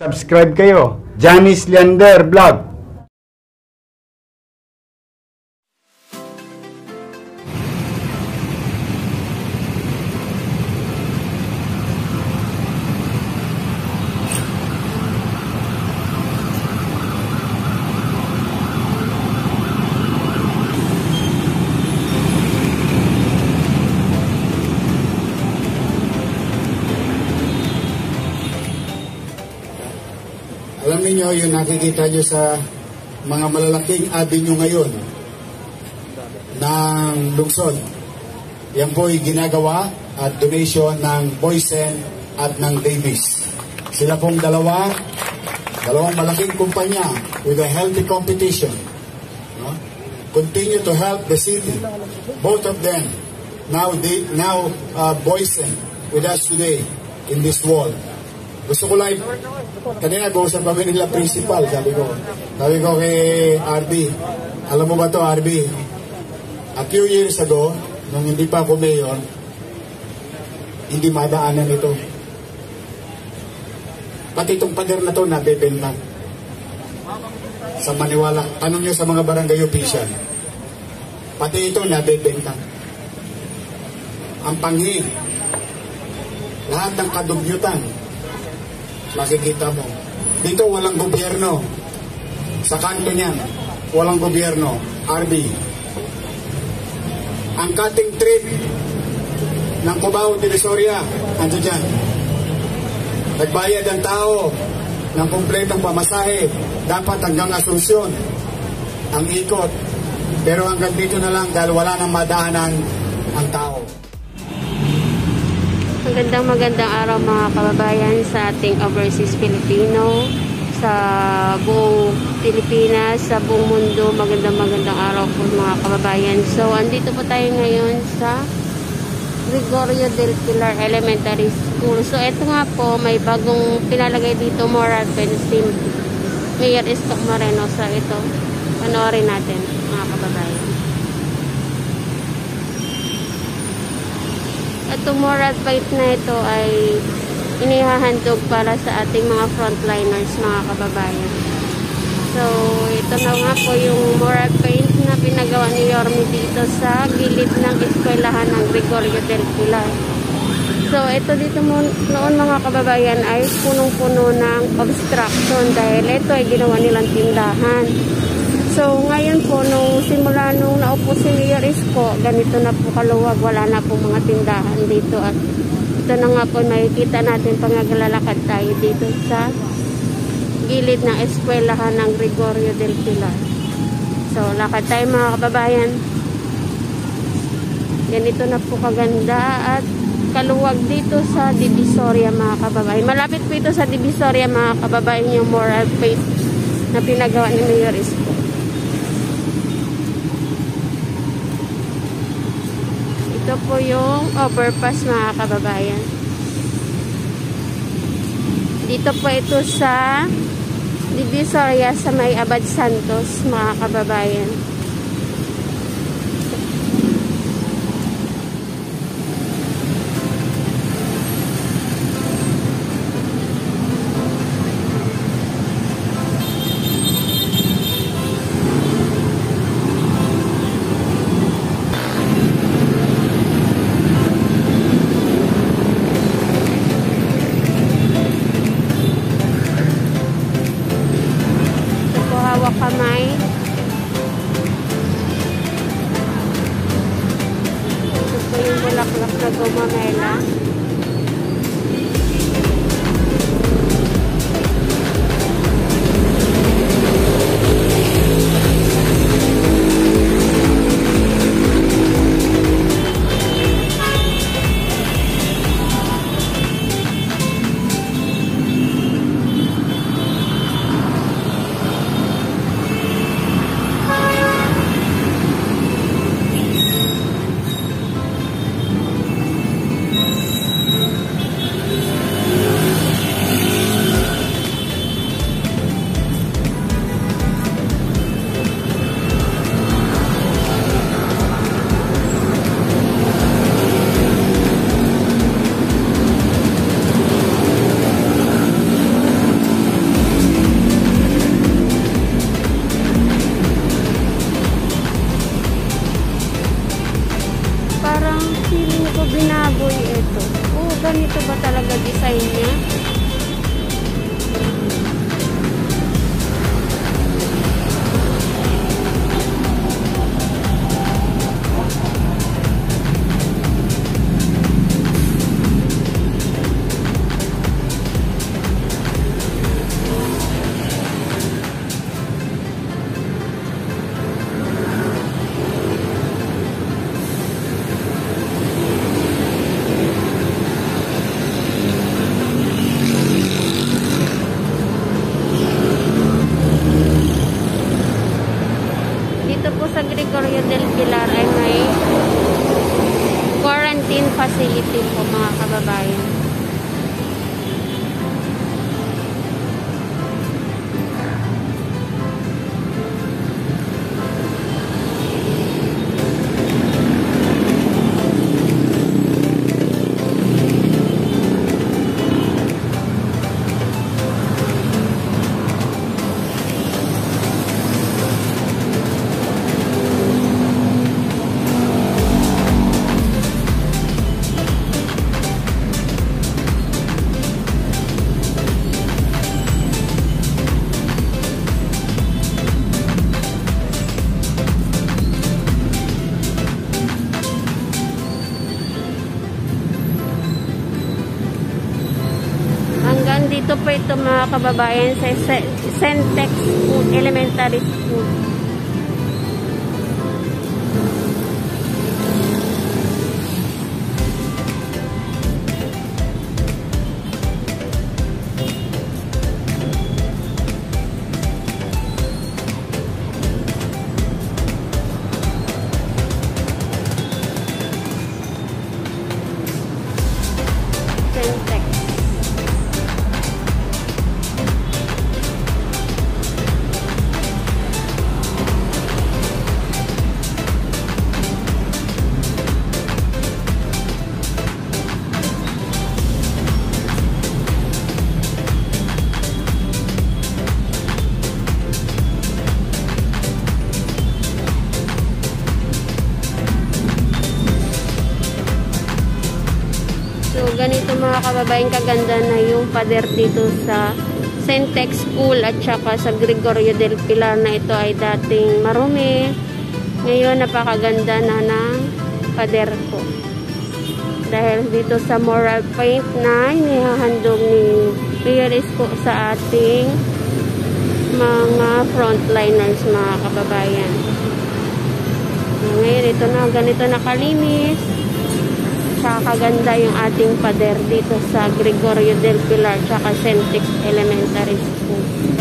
Subscribe kayo. Janice Leander Vlog. Niyo yung nakikita nyo sa mga malalaking avenue ngayon ng lungsod. Yan po ay ginagawa at donation ng Boysen at ng Davis. Sila pong dalawa, dalawang malaking kumpanya with a healthy competition. No? Continue to help the city. Both of them. Now, they, now uh, Boysen with us today in this wall. Gusto ko lang, kanina nag-uusap kami nila principal, sabi ko. Sabi ko kay RB, alam mo ba to RB? A few years ago, nung hindi pa ako mayor, hindi madaanan ito. Pati itong pader na to nabebenta. Sa maniwala, tanong nyo sa mga barangay official. Pati ito nabebenta. Ang panghi, lahat ng kadugyutan, makikita mo. Dito walang gobyerno. Sa kanto niyan, walang gobyerno. RB. Ang cutting trip ng Cubao de Visoria, ando dyan. Nagbayad ang tao ng kumpletong pamasahe, dapat hanggang Asunsyon ang ikot. Pero hanggang dito na lang dahil wala nang madaanan ang tao. Magandang magandang araw mga kababayan sa ating overseas Filipino, sa buong Pilipinas, sa buong mundo. Magandang magandang araw po mga kababayan. So, andito po tayo ngayon sa Gregorio del Pilar Elementary School. So, ito nga po, may bagong pinalagay dito, moral fencing. Mayor Iskok Moreno. So, ito, panoorin natin mga kababayan. Itong moral fight na ito ay inihahandog para sa ating mga frontliners mga kababayan. So, ito na nga po yung moral paint na pinagawa ni Yormi dito sa gilid ng eskwelahan ng Gregorio del Pilar. So, ito dito mo, noon mga kababayan ay punong-puno ng obstruction dahil ito ay ginawa nilang tindahan. So, ngayon po, nung simula nung naupo si Mayor Isko, ganito na po kaluwag, wala na po mga tindahan dito. At ito na nga po, makikita natin pag naglalakad tayo dito sa gilid ng eskwelahan ng Gregorio del Pilar. So, lakad tayo mga kababayan. Ganito na po kaganda at kaluwag dito sa Divisoria mga kababayan. Malapit po ito sa Divisoria mga kababayan yung moral faith na pinagawa ni Mayor Isko. Ito po yung overpass mga kababayan. Dito po ito sa Divisoria sa may Abad Santos mga kababayan. vamos a. dito mga kababayan sa Se- Sentex Elementary School. Mga kababayan kaganda na yung pader dito sa Sentex School at saka sa Gregorio del Pilar na ito ay dating marumi. Ngayon, napakaganda na ng pader po. Dahil dito sa moral paint na inihahandog ni Mayor Isko sa ating mga frontliners mga kababayan. Ngayon, ito na, ganito na kalinis tsaka kaganda yung ating pader dito sa Gregorio del Pilar tsaka Centix Elementary School.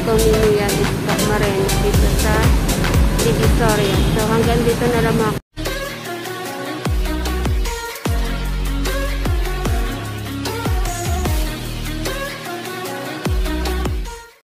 Iska Marena dito sa Divisoria. So hanggang dito na lang mga